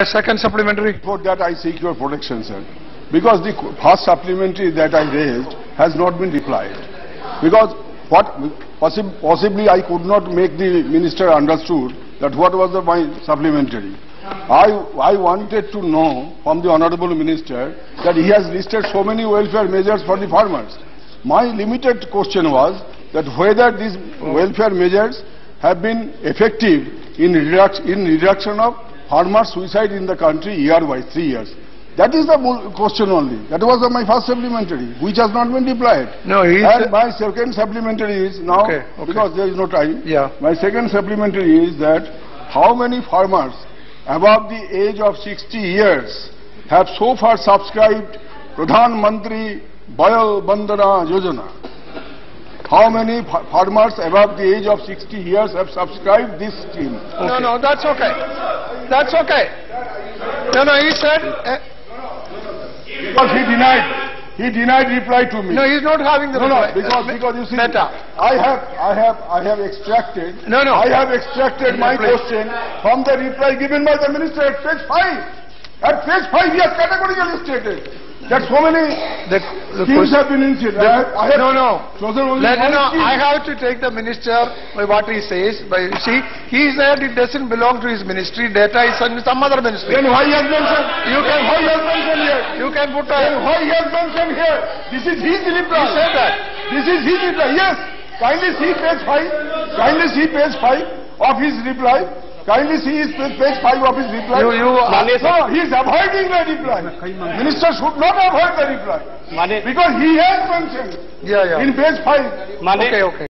A second supplementary. For that I seek your protection, sir. Because the first supplementary that I raised has not been replied. Because what possi possibly I could not make the minister understood that what was the, my supplementary. I, I wanted to know from the honorable minister that he has listed so many welfare measures for the farmers. My limited question was that whether these welfare measures have been effective in, reduc in reduction of farmer suicide in the country year by three years. That is the question only. That was uh, my first supplementary, which has not been deployed. No, he's... And my second supplementary is now, Okay, okay. because there is no time, Yeah. my second supplementary is that how many farmers above the age of 60 years have so far subscribed Pradhan Mantri Vaya Vandana Yojana? How many farmers above the age of 60 years have subscribed this scheme? No, no, that's okay. That's okay. No, no, he said... uh, Because he denied, he denied reply to me. no, he's not having the... No, no, because, because you see, Mehta. I have, I have, I have extracted, No, no. I have extracted my question from the reply given by the minister at page five. At page five, he has categorically stated that so many The, the schemes have been initiated. I I No, no. Let, one no. I have to take the minister by what he says. By, see, he said it doesn't belong to his ministry. Data is in some other ministry. Then why he has mentioned? You can, Why has mentioned here? you can put Then why he has mentioned here? This is his reply. He said that. This is his reply. Yes. Kindly see page 5. Kindly see page 5 of his reply. Kindly see his page 5 of his reply. You, you, no, he is avoiding the reply. Minister should not avoid the reply. Mane, because he has mentioned yeah, yeah. in page 5. Mane, okay, okay.